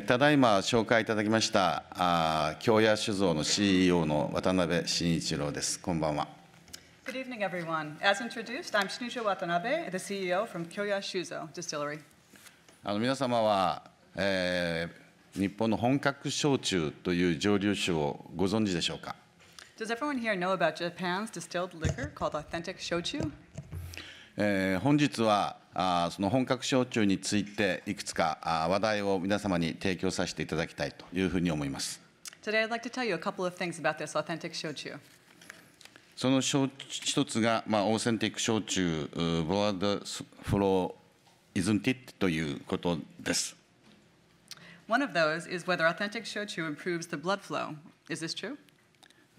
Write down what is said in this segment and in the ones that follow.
ただいま紹介いただきましたあ京谷酒造の CEO の渡辺慎一郎です。こんばんは。Good evening, everyone. As introduced, I'm Shinichiro Watanabe, the CEO from Kyoya Shuzo Distillery. あの皆様は、えー、日本の本格焼酎という蒸留酒をご存知でしょうか Does everyone here know about Japan's distilled liquor called authentic shochu? えー、本日はあその本格焼酎についていくつかあ話題を皆様に提供させていただきたいというふうに思います。その一つが、まあ、オーセンティック焼酎、ボワードフロ、イズンティッということです。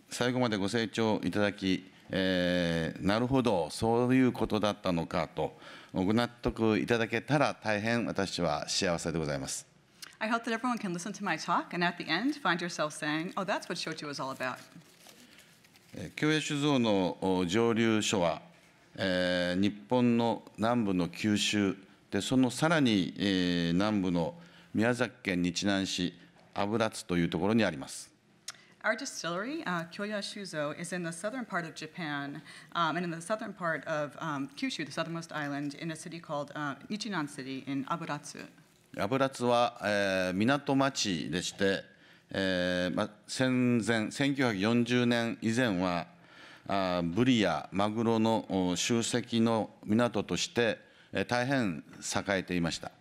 最後までご成長いただき、えー、なるほど、そういうことだったのかと。ご納得いただけたら大変私は幸せでございます。I hope that everyone can listen to my talk and at the end find yourself saying, oh, that's what shochu is all about. 京栄酒造の蒸留所は、えー、日本の南部の九州で、そのさらに、えー、南部の宮崎県日南市油津というところにあります。Our distillery, uh, Kyoya Shuzo, is in the southern part of Japan um, and in the southern part of um, Kyushu, the southernmost island, in a city called uh, Nichinan City in Aburatsu. 油津は、えー、港町でして、えーま、戦前1940年以前はあブリやマグロの集積の港として、えー、大変栄えていました。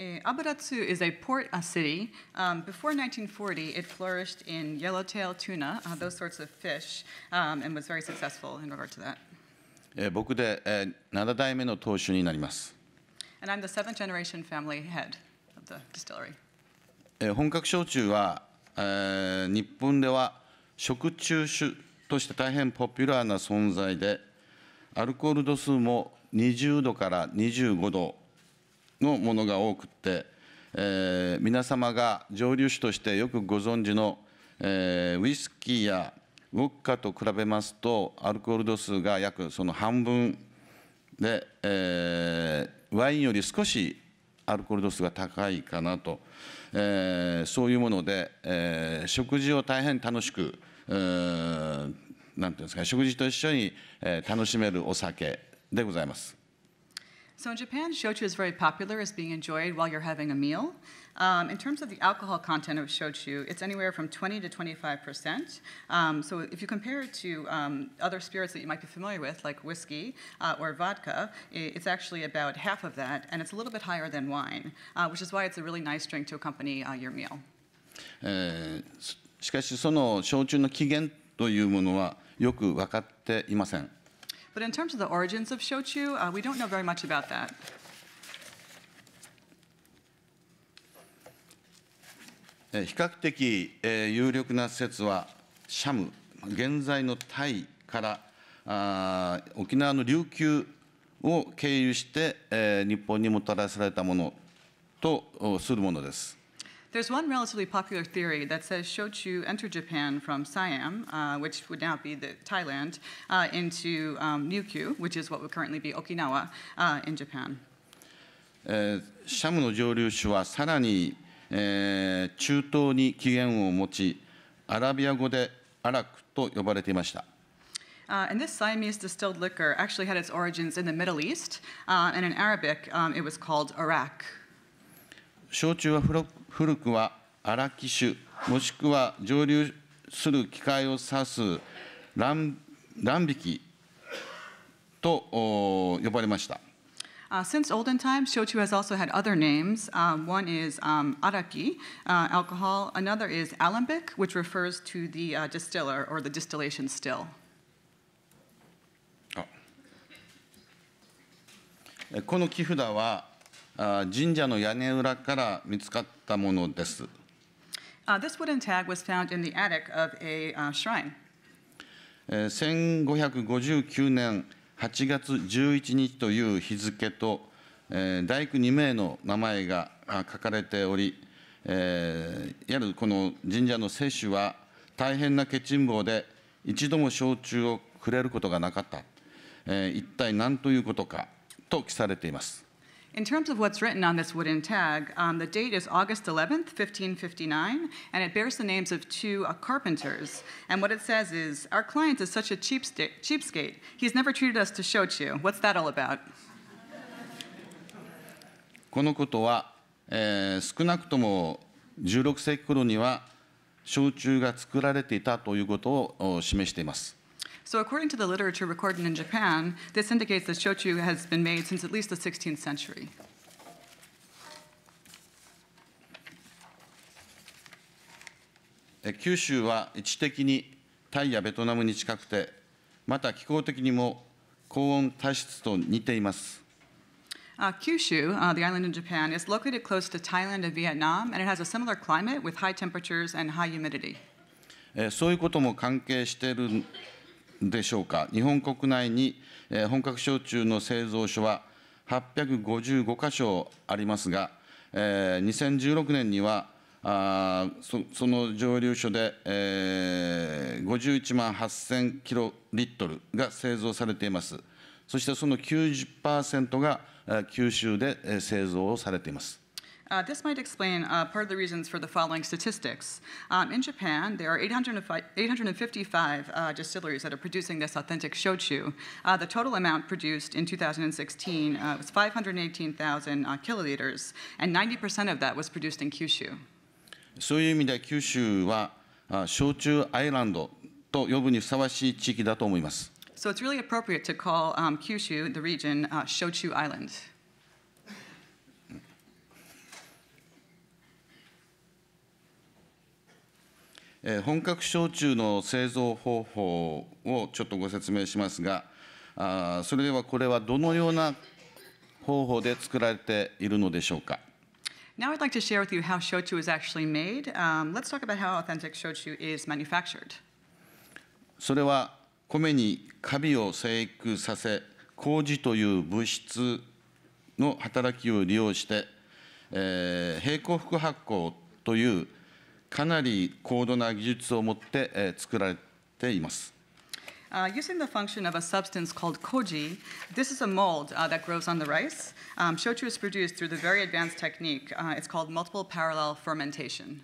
Uh, Aburatsu is a port a city. Um, before 1940, it flourished in yellowtail tuna, uh, those sorts of fish, um, and was very successful in regard to that. えー、僕で、えー、7代目の当主になります。And I'm the seventh generation family head of the distillery. えー、本格焼酎は、えー、日本では食中酒として大変ポピュラーな存在で、アルコール度数も20度から25度のものが多くて、えー、皆様が蒸留酒としてよくご存知の、えー、ウイスキーやウォッカと比べますとアルコール度数が約その半分で、えー、ワインより少しアルコール度数が高いかなと、えー、そういうもので、えー、食事を大変楽しく、えー、なんていうんですか食事と一緒に、えー、楽しめるお酒でございます。So in Japan, shochu is very popular as being enjoyed while you're having a meal. Um, in terms of the alcohol content of shochu, it's anywhere from 20 to 25 percent. Um, so if you compare it to um, other spirits that you might be familiar with, like whiskey uh, or vodka, it's actually about half of that, and it's a little bit higher than wine, uh, which is why it's a really nice drink to accompany uh, your meal. えー、しかしその焼酎の起源というものはよく分かっていません。 But in terms of the origins of shochu, uh, we don't know very much about that. 比較的、えー、有力な説はシャム現在のタイからあ沖縄の琉球を経由して、えー、日本にもたらされたものとするものです。There's one relatively popular theory that says shochu entered Japan from Siam, uh, which would now be the Thailand, uh, into um, Ryukyu, which is what would currently be Okinawa uh, in Japan. えー、シャムの蒸留酒はさらに、えー、中東に起源を持ち、アラビア語でアラクと呼ばれていました。Uh, and this Siamese distilled liquor actually had its origins in the Middle East, uh, and in Arabic um, it was called Arak. 焼酎は 古くは荒木酒もしくは蒸留する機械を指す乱乱引きと呼ばれました。Uh, since olden times, shochu has also had other names. Um, one is um, araki, uh, alcohol. Another is alembic, which refers to the uh, distiller or the distillation still. この木札は神社の屋根裏から見つかったものです。Uh, this wooden tag was found in the attic of a uh, shrine. 1559年8月11日という日付と、えー、大工2名の名前が書かれており、えー、いわゆるこの神社の聖主は大変なケチン坊で一度も焼酎をくれることがなかった、えー、一体何ということかと記されています。In terms of what's written on this wooden tag, um, the date is August 11th, 1559, and it bears the names of two uh, carpenters. And what it says is, Our client is such a cheapsta- cheapskate. He's never treated us to shochu. What's that all about? このことは、えー少なくとも16世紀頃には焼酎が作られていたということをお示しています。 So, according to the literature recorded in Japan, this indicates that shochu has been made since at least the 16th century. えー九州は位置的にタイやベトナムに近くて、また気候的にも高温多湿と似ています。Uh, Kyushu, uh, the island in Japan, is located close to Thailand and Vietnam, and it has a similar climate with high temperatures and high humidity. えーそういうことも関係しているんでしょうか？日本国内に、本格焼酎の製造所は855箇所ありますが、2016年にはあそその蒸留所で、えー51万8000キロリットルが製造されています。そしてその90%がえー九州で製造をされています。Uh, this might explain uh, part of the reasons for the following statistics. Um, in Japan, there are 805 855 uh, distilleries that are producing this authentic shochu. Uh, the total amount produced in 2016 uh, was 518,000 uh, kiloliters, and 90% of that was produced in Kyushu. そういう意味で九州はあ焼酎アイランドと呼ぶにふさわしい地域だと思います。 So it's really appropriate to call um, Kyushu, the region, uh, Shochu Island. 本格焼酎の製造方法をちょっとご説明しますが、あーそれではこれはどのような方法で作られているのでしょうか。Now I'd like to share with you how shochu is actually made. Um, let's talk about how authentic shochu is manufactured. それは米にカビを生育させ、麹という物質の働きを利用して、えー並行副発酵というかなり高度な技術を持って、えー作られています。Uh, using the function of a substance called koji, this is a mold uh, that grows on the rice. Um, shochu is produced through the very advanced technique. Uh, it's called multiple parallel fermentation.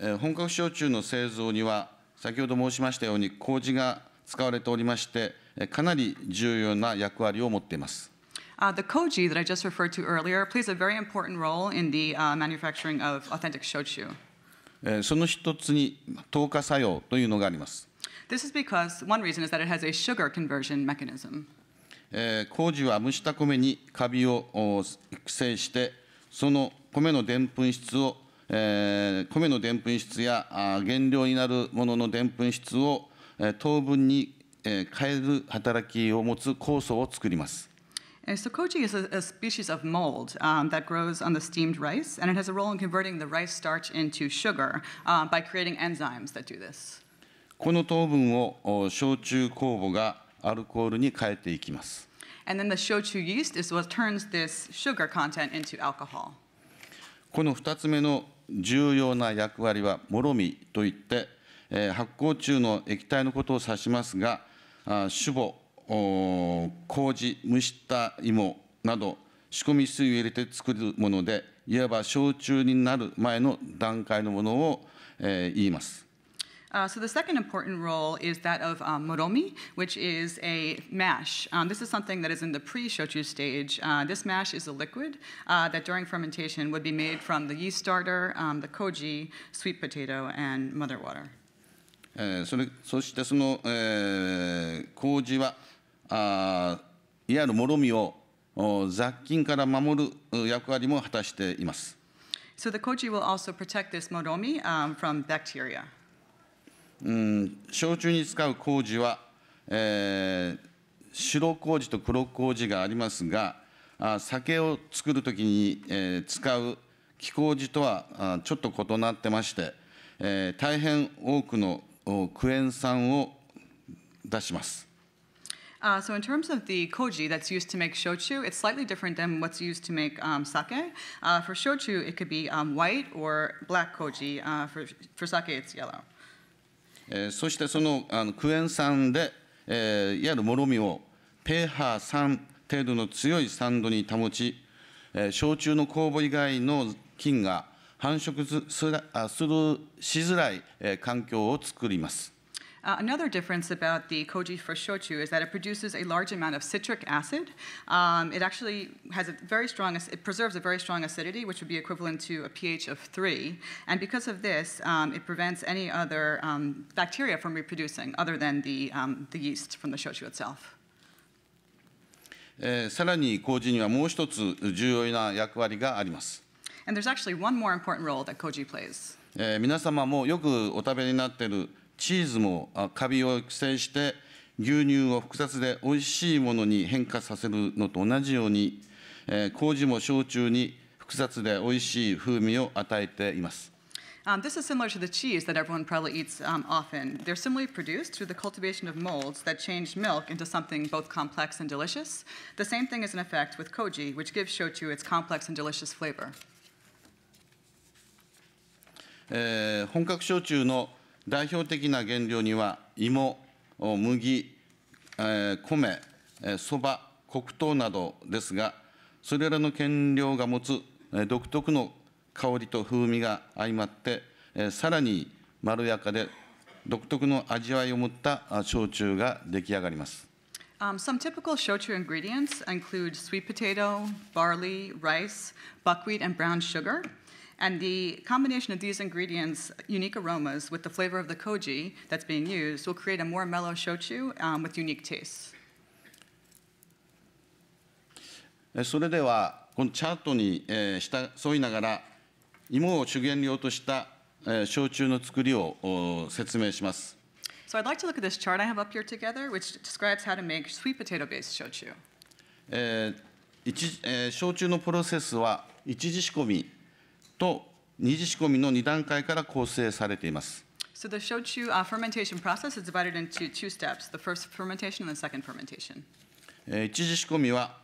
えー本格焼酎の製造には先ほど申しましたように麹が使われておりましてえーかなり重要な役割を持っています Uh, the koji that I just referred to earlier plays a very important role in the uh, manufacturing of authentic shochu. えーその一つに糖化作用というのがあります This is because one reason is that it has a sugar conversion mechanism. えー麹は蒸した米にカビをお育成してその米のでんぷん質を、えー米のでんぷん質やあー原料になるもののでんぷん質を、えー糖分に、えー変える働きを持つ酵素を作ります And so koji is a, a species of mold um, that grows on the steamed rice, and it has a role in converting the rice starch into sugar uh, by creating enzymes that do this. この糖分をお焼酎酵母がアルコールに変えていきます。And then the shochu yeast is what turns this sugar content into alcohol. この2つ目の重要な役割はもろみといって、えー発酵中の液体のことを指しますが、あ酒母、お麹、蒸した芋など仕込み水を入れて作るもので、いわば焼酎になる前の段階のものを、えー言います。Uh, so the second important role is that of um, moromi, which is a mash. Um, this is something that is in the pre-shochu stage. Uh, this mash is a liquid uh, that during fermentation would be made from the yeast starter, um, the koji, sweet potato, and mother water. えーそれそしてその、えー麹はあーいわゆるもろみをお雑菌から守るう役割も果たしています。So the koji will also protect this moromi um, from bacteria. うん焼酎に使う麹は、えー白麹と黒麹がありますがあ酒を作るときに、えー使う木麹とはあちょっと異なってまして、えー大変多くのおクエン酸を出します。Uh, so in terms of the koji that's used to make shochu, it's slightly different than what's used to make um, sake. Uh, for shochu, it could be um, white or black koji. Uh, for, for sake, it's yellow. えーそしてそのあのクエン酸で、えーいわゆるもろみを pH3 程度の強い酸度に保ち、えー焼酎の酵母以外の菌が繁殖すすらあするしづらい、えー環境を作ります。Uh, another difference about the koji for shochu is that it produces a large amount of citric acid. Um, it actually has a very strong, ac- it preserves a very strong acidity, which would be equivalent to a pH of three. And because of this, um, it prevents any other um, bacteria from reproducing other than the, um, the yeast from the shochu itself. えーさらに麹にはもう一つ重要な役割があります。 And there's actually one more important role that koji plays. えー皆様もよくお食べになっている チーズもあカビを抑制して牛乳を複雑で美味しいものに変化させるのと同じように、えー麹も焼酎に複雑で美味しい風味を与えています。Um, this is similar to the cheese that everyone probably eats um, often. They're similarly produced through the cultivation of molds that change milk into something both complex and delicious. The same thing is in effect with koji, which gives shochu its complex and delicious flavor. えー本格焼酎の代表的な原料には芋、麦、えー米、えーそば、黒糖などですが、それらの原料が持つえー独特の香りと風味が相まって、えーさらにまろやかで独特の味わいを持った焼酎が出来上がります。Um, some typical shochu ingredients include sweet potato, barley, rice, buckwheat, and brown sugar. And the combination of these ingredients' unique aromas with the flavor of the koji that's being used will create a more mellow shochu um, with unique tastes. えーそれでは、このチャートにえー下沿いながら、芋を主原料としたえー焼酎の作りをお説明します。So I'd like to look at this chart I have up here together, which describes how to make sweet potato-based shochu. えー一えー焼酎のプロセスは一次仕込みと二次仕込みの2段階から構成されています。So the shochu uh, fermentation process is divided into two steps: the first fermentation and the second fermentation. えー一次仕込みは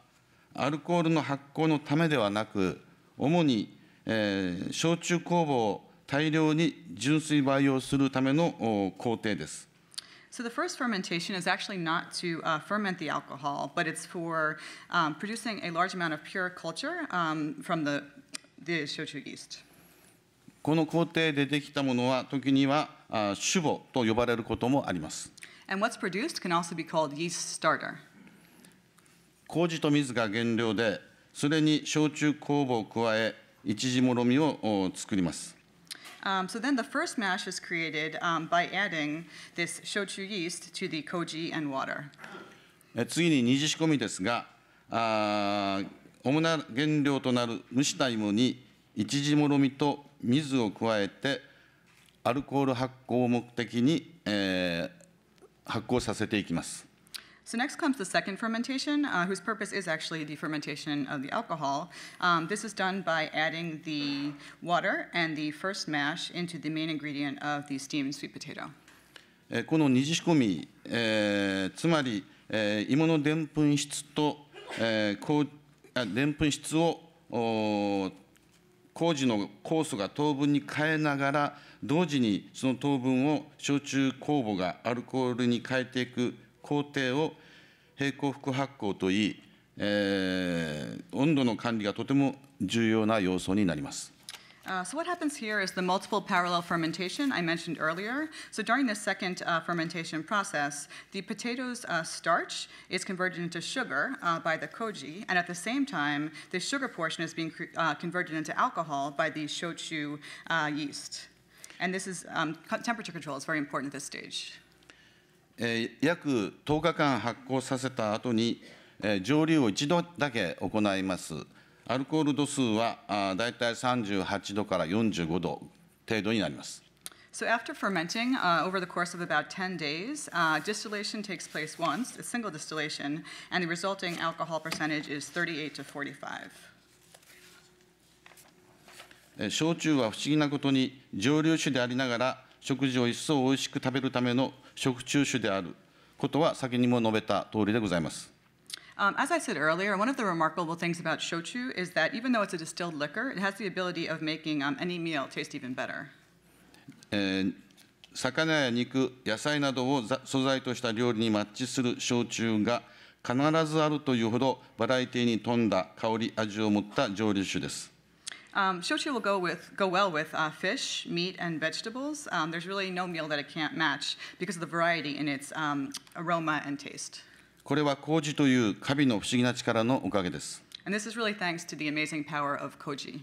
アルコールの発酵のためではなく主に、えー焼酎酵母を大量に純粋培養するためのお工程です。So the first fermentation is actually not to uh, ferment the alcohol, but it's for um, producing a large amount of pure culture um, from the, the shochu yeast. この工程でできたものは時にはあ酒母と呼ばれることもあります。And what's produced can also be called yeast starter. 麹と水が原料でそれに焼酎酵母を加え一時もろみをお作ります。Um, so then the first mash is created um, by adding this shochu yeast to the koji and water. え次に二次仕込みですが、あー主な原料となる蒸した芋に一時もろみと水を加えて、アルコール発酵を目的に、えー発酵させていきます。So next comes the second fermentation, uh, whose purpose is actually the fermentation of the alcohol. Um, this is done by adding the water and the first mash into the main ingredient of the steamed sweet potato. えーこの二次仕込み、えーつまり、えー芋のでんぷん質と、えーでんぷん質を工事の酵素が糖分に変えながら同時にその糖分を焼酎酵母がアルコールに変えていく工程を平行副発酵といい、えー温度の管理がとても重要な要素になります。Uh, so what happens here is the multiple parallel fermentation I mentioned earlier. So during this second uh, fermentation process, the potatoes uh, starch is converted into sugar uh, by the koji, and at the same time, the sugar portion is being cre- uh, converted into alcohol by the shochu uh, yeast. And this is um, co- temperature control is very important at this stage. えー約10日間発酵させた後に、えー蒸留を一度だけ行います。 アルコール度数はあー大体38度から45度程度になります。So after fermenting uh, over the course of about 10 days, uh, distillation takes place once, a single distillation, and the resulting alcohol percentage is 38 to 45. えー焼酎は不思議なことに蒸留酒でありながら食事を一層おいしく食べるための食中酒であることは先にも述べた通りでございます。Um, as I said earlier, one of the remarkable things about shochu is that even though it's a distilled liquor, it has the ability of making um, any meal taste even better. えー魚や肉、野菜などをざ素材とした料理にマッチする焼酎が 必ずあるというほどバラエティに富んだ香り味を持った蒸留酒です Um, shochu will go with go well with uh, fish, meat, and vegetables. Um, there's really no meal that it can't match because of the variety in its um, aroma and taste. これは麹というカビの不思議な力のおかげです And this is really thanks to the amazing power of koji.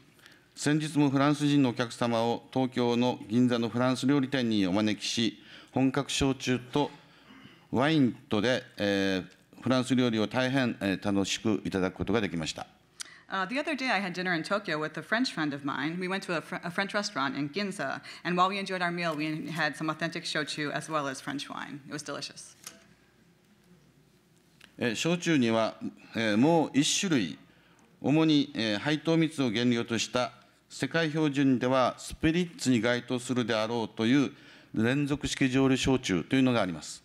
先日もフランス人のお客様を東京の銀座のフランス料理店にお招きし本格焼酎とワインとで、えーフランス料理を大変、えー楽しくいただくことができました Uh, the other day, I had dinner in Tokyo with a French friend of mine. We went to a, fr- a French restaurant in Ginza, and while we enjoyed our meal, we had some authentic shochu as well as French wine. It was delicious. えー焼酎には、えーもう1種類主に、えー配糖蜜を原料とした世界標準ではスピリッツに該当するであろうという連続式蒸留焼酎というのがあります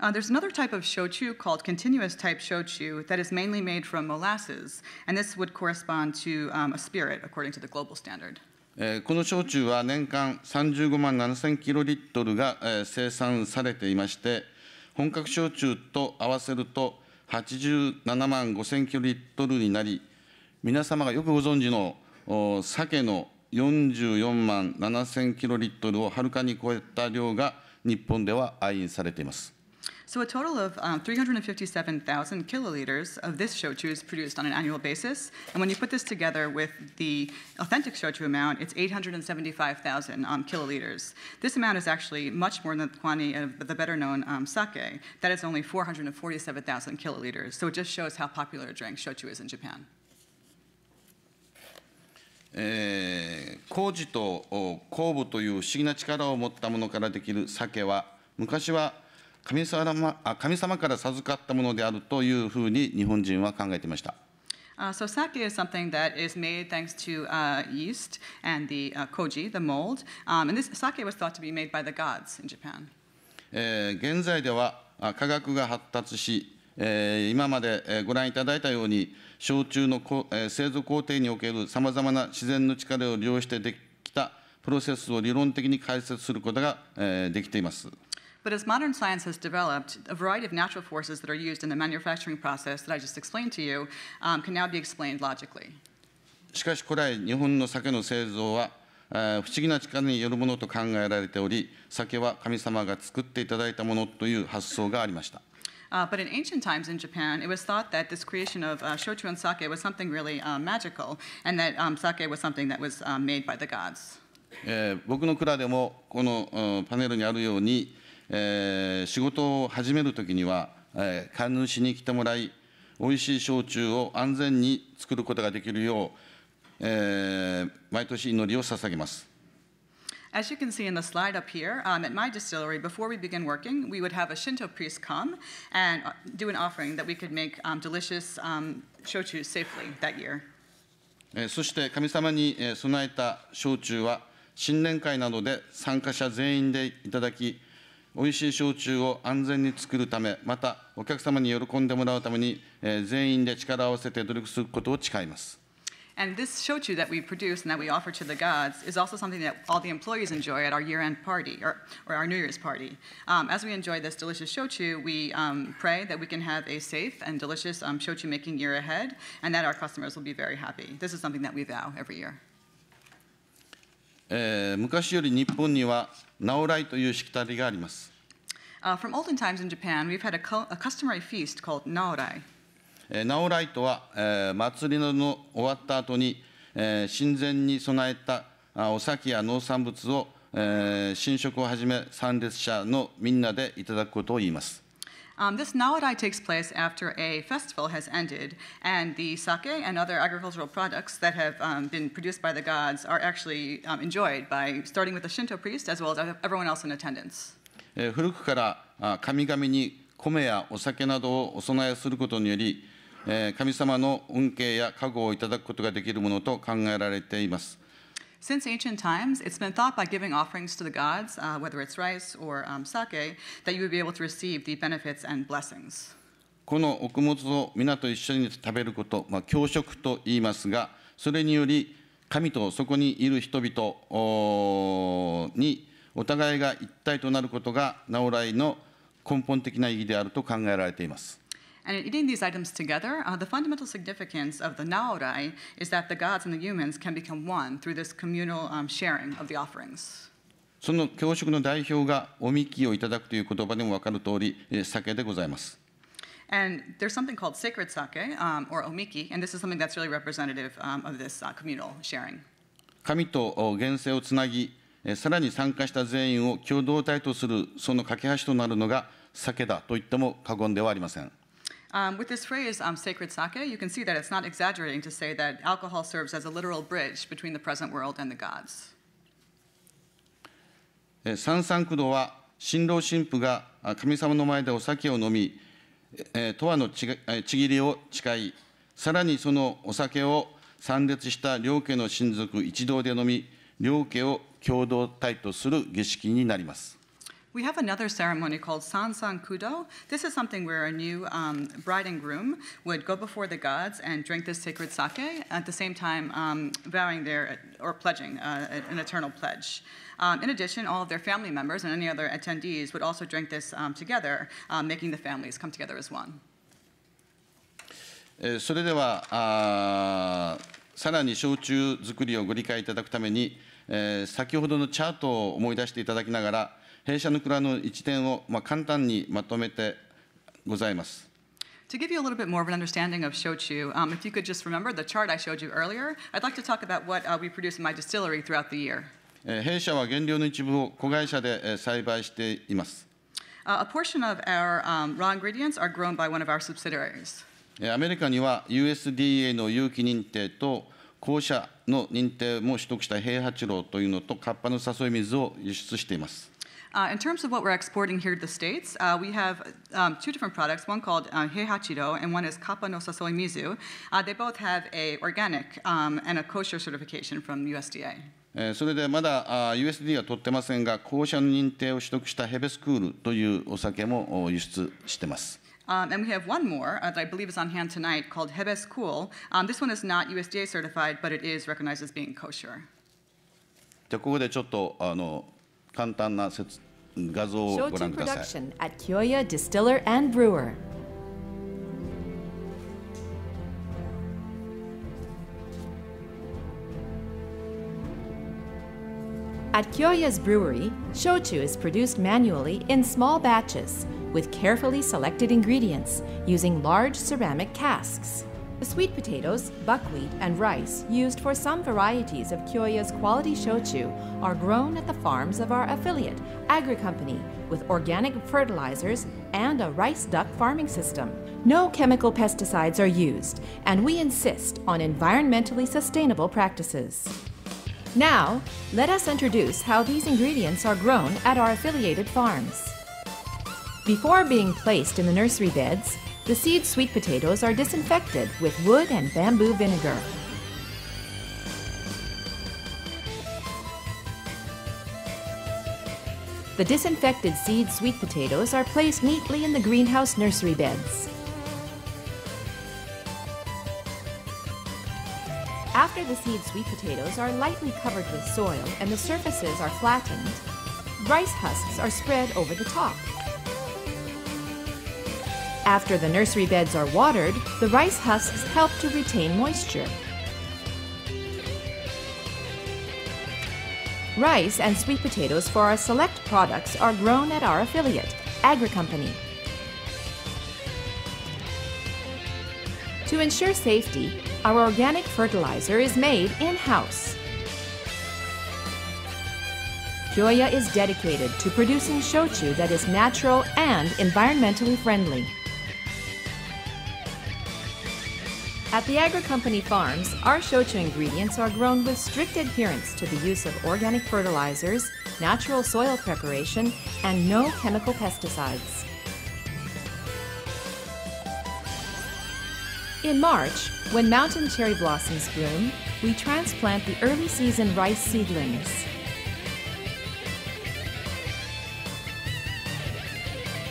Uh, there's another type of shochu called continuous type shochu that is mainly made from molasses, and this would correspond to um, a spirit according to the global standard. えーこの焼酎は年間35万7000キロリットルが、えー生産されていまして、本格焼酎と合わせると87万5000キロリットルになり、皆様がよくご存知のお酒の44万7000キロリットルをはるかに超えた量が日本では愛飲されています。So, a total of um, 357,000 kiloliters of this shochu is produced on an annual basis. And when you put this together with the authentic shochu amount, it's 875,000 um, kiloliters. This amount is actually much more than the quantity of the better known um, sake. That is only 447,000 kiloliters. So, it just shows how popular a drink shochu is in Japan. えー麹とお酵母という不思議な力を持ったものからできる酒は昔は 神様あ神様から授かったものであるというふうに日本人は考えていました。Uh, so sake is something that is made thanks to uh, yeast and the uh, koji, the mold. Um, and this sake was thought to be made by the gods in Japan. えー現在ではあ科学が発達し、えー今までえーご覧いただいたように焼酎のこ、えー製造工程におけるさまざまな自然の力を利用してできたプロセスを理論的に解説することが、えーできています。But as modern science has developed, a variety of natural forces that are used in the manufacturing process that I just explained to you um, can now be explained logically. しかし古来日本の酒の製造は、えー不思議な力によるものと考えられており酒は神様が作っていただいたものという発想がありました Uh, but in ancient times in Japan, it was thought that this creation of uh, shochu and sake was something really uh, magical, and that um, sake was something that was um, made by the gods. えー僕の蔵でもこのうんパネルにあるように、 えー仕事を始めるときには、えー神主に来てもらい美味しい焼酎を安全に作ることができるよう、えー毎年祈りを捧げます As you can see in the slide up here, um, at my distillery, before we begin working, we would have a Shinto priest come and uh, do an offering that we could make um, delicious um, shochu safely that year. えーそして神様にえー備えた焼酎は新年会などで参加者全員でいただき美味しい焼酎を安全に作るためまたお客様に喜んでもらうためにえー全員で力を合わせて努力することを誓います And this shochu that we produce and that we offer to the gods is also something that all the employees enjoy at our year-end party or, or our New Year's party. Um, as we enjoy this delicious shochu, we um, pray that we can have a safe and delicious um, shochu making year ahead, and that our customers will be very happy. This is something that we vow every year. えー昔より日本には直来というしきたりがあります、Uh, from olden times in Japan, we've had a, co- a customary feast called Naorai. えー直来とは、えー祭りのの終わった後に、えー神前に備えたあお酒や農産物を、えー神食をはじめ参列者のみんなでいただくことを言います Um, this Naorai takes place after a festival has ended, and the sake and other agricultural products that have um, been produced by the gods are actually um, enjoyed by starting with the Shinto priest as well as everyone else in attendance. えー古くからあ神々に米やお酒などをお供えすることにより、えー神様の恩恵や加護をいただくことができるものと考えられています。 Since ancient times, it's been thought by giving offerings to the gods, uh, whether it's rice or um, sake, that you would be able to receive the benefits and blessings. この穀物を皆と一緒に食べること、まあ、共食と言いますが、それにより神とそこにいる人々にお互いが一体となることが直来の根本的な意義であると考えられています。And in eating these items together, uh, the fundamental significance of the naorai is that the gods and the humans can become one through this communal um, sharing of the offerings. その教職の代表がおみきをいただくという言葉でも分かる通り、えー酒でございます。 And there's something called sacred sake, um, or omiki, and this is something that's really representative um, of this uh, communal sharing. 神とお現世をつなぎ、えーさらに参加した全員を共同体とするその架け橋となるのが酒だと言っても過言ではありません。 Um, with this phrase, um, sacred sake, you can see that it's not exaggerating to say that alcohol serves as a literal bridge between the present world and the gods. え三三九度は新郎新婦が神様の前でお酒を飲み、えー、十和のちぎりを誓い、さらにそのお酒を参列した両家の親族一同で飲み、両家を共同体とする儀式になります。We have another ceremony called Sansan Kudo. This is something where a new um, bride and groom would go before the gods and drink this sacred sake, at the same time um, vowing their, or pledging uh, an eternal pledge. Um, in addition, all of their family members and any other attendees would also drink this um, together, um, making the families come together as one. Eh, それではさらに焼酎作りをご理解いただくために、えー、先ほどのチャートを思い出していただきながら弊社の蔵の一点を、まあ、簡単にまとめてございます。To give you a little bit more of an understanding of shochu, um, if you could just remember the chart I showed you earlier, I'd like to talk about what uh, we produce in my distillery throughout the year. えー弊社は原料の一部を子会社でえー栽培しています。Uh, a portion of our um, raw ingredients are grown by one of our subsidiaries. えーアメリカには USDA の有機認定と公社の認定も取得した平八郎というのとカッパの誘い水を輸出しています。Uh, in terms of what we're exporting here to the States, uh, we have um, two different products, one called uh, Heihachiro and one is Kappa no Sasoi Mizu. Uh, they both have a organic um, and a kosher certification from USDA. それでまだ uh, USD は取ってませんが、公社の認定を取得したヘベスクールというお酒も輸出してます。Um, and we have one more uh, that I believe is on hand tonight called Hebes um, this one is not USDA certified, but it is recognized as being kosher. じゃあここでちょっとあの簡単な説画像をご Shochu 覧ください。 production at Kyoya Distiller and Brewer. At Kyoya's brewery, shochu is produced manually in small batches with carefully selected ingredients using large ceramic casks. The sweet potatoes, buckwheat, and rice used for some varieties of Kyoya's quality shochu are grown at the farms of our affiliate, Agri Company, with organic fertilizers and a rice duck farming system. No chemical pesticides are used, and we insist on environmentally sustainable practices. Now, let us introduce how these ingredients are grown at our affiliated farms. Before being placed in the nursery beds, the seed sweet potatoes are disinfected with wood and bamboo vinegar. The disinfected seed sweet potatoes are placed neatly in the greenhouse nursery beds. After the seed sweet potatoes are lightly covered with soil and the surfaces are flattened, rice husks are spread over the top. After the nursery beds are watered, the rice husks help to retain moisture. Rice and sweet potatoes for our select products are grown at our affiliate, Agri Company. To ensure safety, our organic fertilizer is made in house. Kyoya is dedicated to producing shochu that is natural and environmentally friendly. At the Agri Company farms, our shochu ingredients are grown with strict adherence to the use of organic fertilizers, natural soil preparation, and no chemical pesticides. In March, when mountain cherry blossoms bloom, we transplant the early season rice seedlings.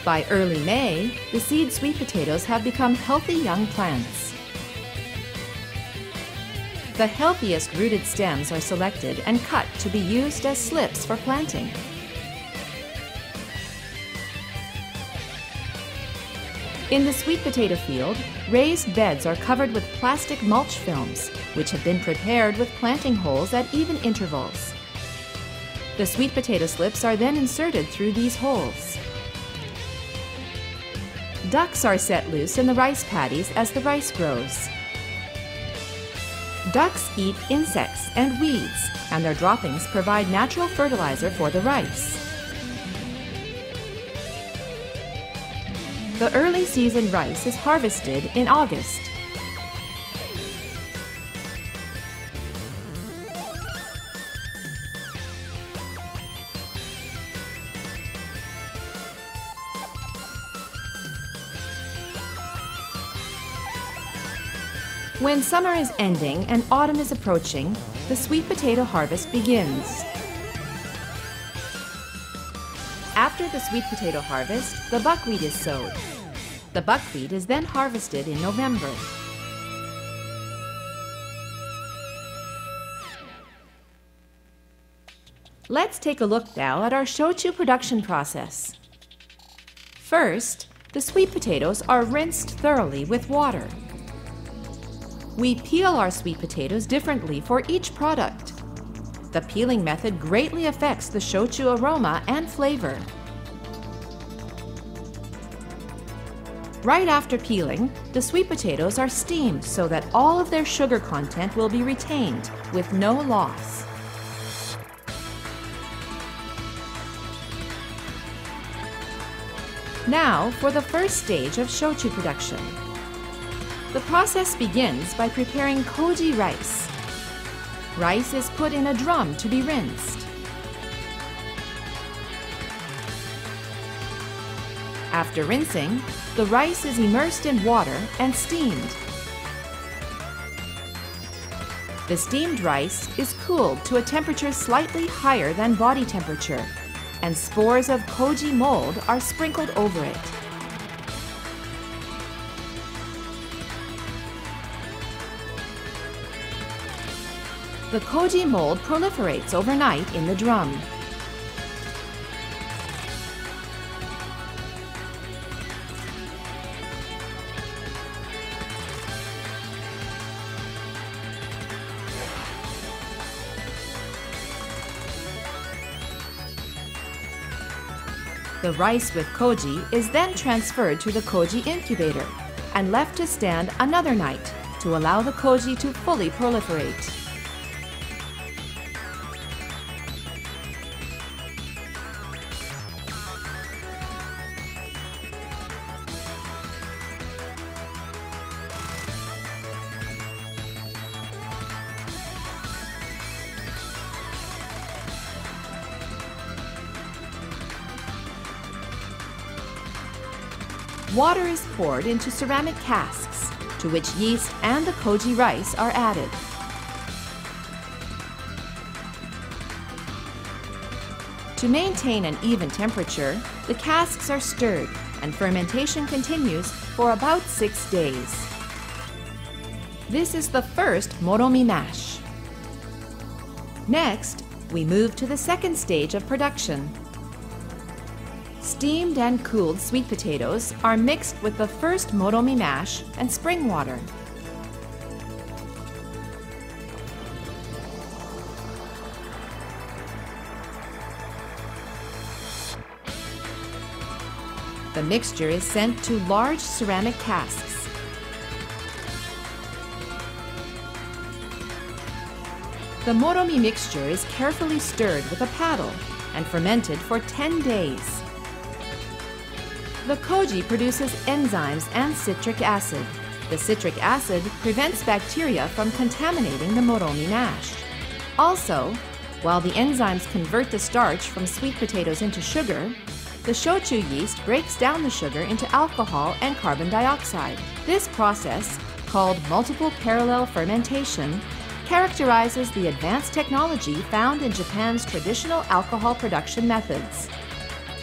By early May, the seed sweet potatoes have become healthy young plants. The healthiest rooted stems are selected and cut to be used as slips for planting. In the sweet potato field, raised beds are covered with plastic mulch films, which have been prepared with planting holes at even intervals. The sweet potato slips are then inserted through these holes. Ducks are set loose in the rice paddies as the rice grows. Ducks eat insects and weeds, and their droppings provide natural fertilizer for the rice. The early season rice is harvested in August. When summer is ending and autumn is approaching, the sweet potato harvest begins. After the sweet potato harvest, the buckwheat is sowed. The buckwheat is then harvested in November. Let's take a look now at our shochu production process. First, the sweet potatoes are rinsed thoroughly with water. We peel our sweet potatoes differently for each product. The peeling method greatly affects the shochu aroma and flavor. Right after peeling, the sweet potatoes are steamed so that all of their sugar content will be retained with no loss. Now for the first stage of shochu production. The process begins by preparing koji rice. Rice is put in a drum to be rinsed. After rinsing, the rice is immersed in water and steamed. The steamed rice is cooled to a temperature slightly higher than body temperature, and spores of koji mold are sprinkled over it. The koji mold proliferates overnight in the drum. The rice with koji is then transferred to the koji incubator and left to stand another night to allow the koji to fully proliferate. Water is poured into ceramic casks, to which yeast and the koji rice are added. To maintain an even temperature, the casks are stirred and fermentation continues for about six days. This is the first moromi mash. Next, we move to the second stage of production. Steamed and cooled sweet potatoes are mixed with the first moromi mash and spring water. The mixture is sent to large ceramic casks. The moromi mixture is carefully stirred with a paddle and fermented for 10 days. The koji produces enzymes and citric acid. The citric acid prevents bacteria from contaminating the moromi mash. Also, while the enzymes convert the starch from sweet potatoes into sugar, the shochu yeast breaks down the sugar into alcohol and carbon dioxide. This process, called multiple parallel fermentation, characterizes the advanced technology found in Japan's traditional alcohol production methods.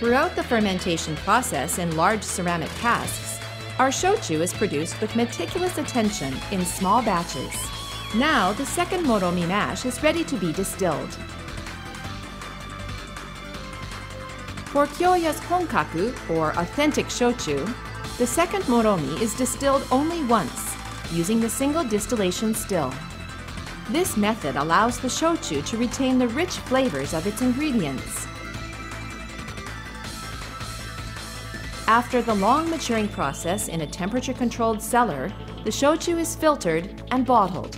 Throughout the fermentation process in large ceramic casks, our shochu is produced with meticulous attention in small batches. Now, the second moromi mash is ready to be distilled. For Kyoya's honkaku, or authentic shochu, The second moromi is distilled only once, using the single distillation still. This method allows the shochu to retain the rich flavors of its ingredients. After the long maturing process in a temperature controlled cellar, the shochu is filtered and bottled.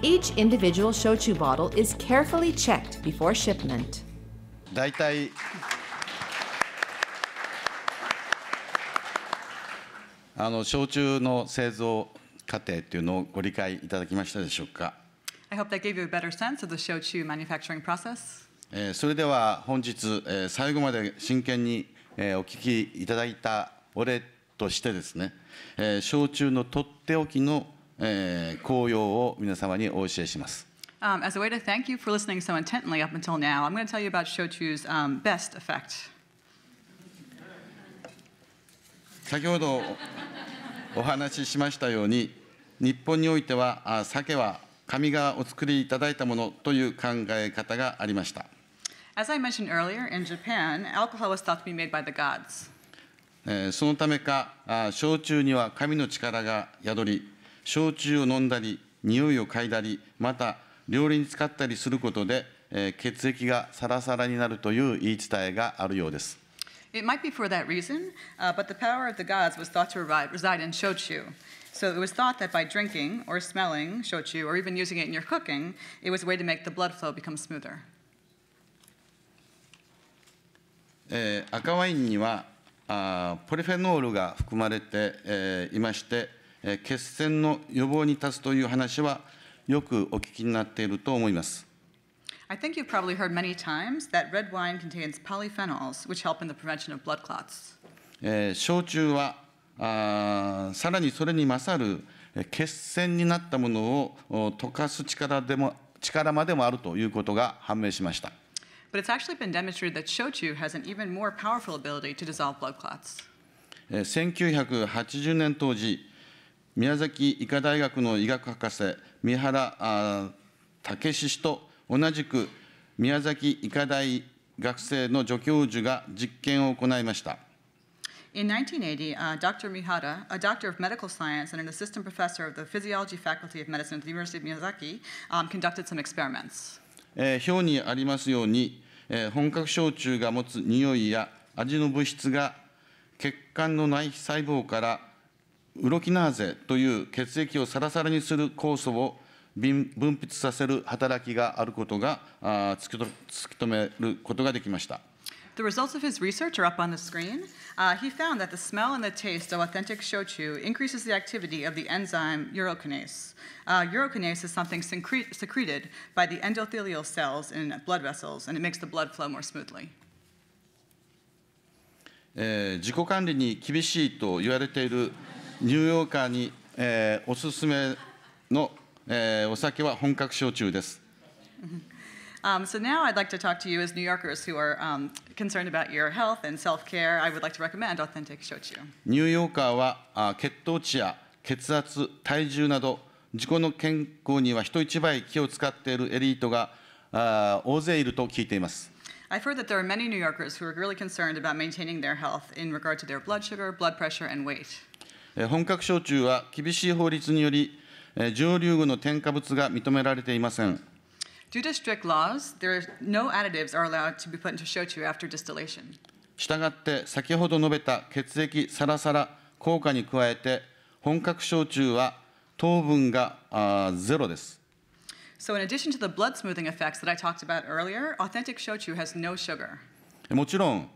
Each individual shochu bottle is carefully checked before shipment. あの焼酎の製造過程っていうのをご理解いただきましたでしょうか、I hope that gave you a better sense of the shochu manufacturing process. えーそれでは本日、えー最後まで真剣に、えーお聞きいただいたお礼としてですね、えー焼酎のとっておきの、えー紅葉を皆様にお教えします。Um, as a way to thank you for listening so intently up until now, I'm going to tell you about shochu's um, best effect. 先ほどお話ししましたように日本においてはあ酒は神がお作りいただいたものという考え方がありました、As I mentioned earlier, in Japan, alcohol was thought to be made by the gods. えーそのためかあ焼酎には神の力が宿り焼酎を飲んだり匂いを嗅いだりまた料理に使ったりすることで、えー血液がサラサラになるという言い伝えがあるようです It might be for that reason, uh, but the power of the gods was thought to reside, reside in shochu. So it was thought that by drinking or smelling shochu or even using it in your cooking, it was a way to make the blood flow become smoother. えー赤ワインにはあポリフェノールが含まれて、えーいまして、えー血栓の予防に立つという話はよくお聞きになっていると思います。I think you've probably heard many times that red wine contains polyphenols, which help in the prevention of blood clots. えー焼酎はあーさらにそれに勝るえー血栓になったものをお溶かす力でも力までもあるということが判明しました。But it's actually been demonstrated that shochu has an even more powerful ability to dissolve blood clots. えー1980年当時宮崎医科大学の医学博士三原武史氏と同じく宮崎医科大学生の助教授が実験を行いました。In 1980, uh, Dr. Mihara, a doctor of medical science and an assistant professor of the physiology faculty of medicine at the University of Miyazaki, um, conducted some experiments. えー表にありますように、えー本格焼酎が持つ匂いや味の物質が血管の内皮細胞からウロキナーゼという血液をサラサラにする酵素を分分泌させる働きがあることが突き止めることができました。The results of his research are up on the screen. Uh, he found that the smell and the taste of authentic shochu increases the activity of the enzyme urokinase. Uh, urokinase is something secre- secreted by the endothelial cells in blood vessels, and it makes the blood flow more smoothly. えー自己管理に厳しいと言われているニューヨーカーに、えーおすすめの、えーお酒は本格焼酎です。Um, so now I'd like to talk to you as New Yorkers who are um, concerned about your health and self-care. I would like to recommend authentic shochu. ニューヨーカーはあ血糖値や血圧、体重など自己の健康には人一倍気を使っているエリートがあ大勢いると聞いています。I've heard that there are many New Yorkers who are really concerned about maintaining their health in regard to their blood sugar, blood pressure, and weight. えー本格焼酎は厳しい法律により、えー蒸留具の添加物が認められていません。従って、先ほど述べた血液サラサラ効果に加えて、本格焼酎は糖分がゼロです。もちろん、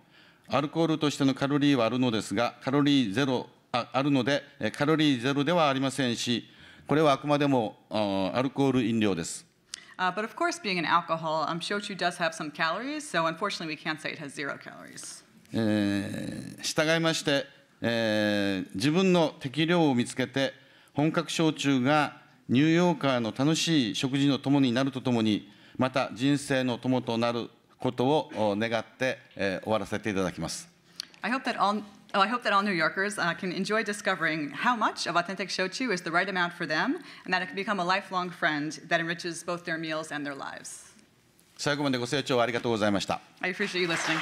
アルコールとしてのカロリーはあるのですが、カロリーゼロ、あ,あるので、カロリーゼロではありませんし、これはあくまでもあアルコール飲料です。Uh, but of course, being an alcohol, um, shochu does have some calories, so unfortunately, we can't say it has zero calories. えー従いまして、えー自分の適量を見つけて本格焼酎がニューヨーカーの楽しい食事の友になるとともにまた人生の友となることをお願って、えー終わらせていただきます。I hope that all Oh, I hope that all New Yorkers uh, can enjoy discovering how much of authentic shochu is the right amount for them, and that it can become a lifelong friend that enriches both their meals and their lives. 最後までご清聴ありがとうございました。 I appreciate you listening.